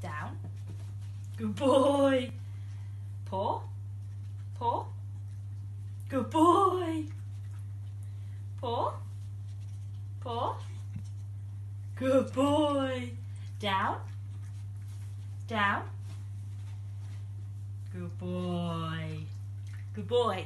Down. Good boy. Paw. Paw. Good boy. Paw. Paw. Good boy. Down. Down. Good boy. Good boy.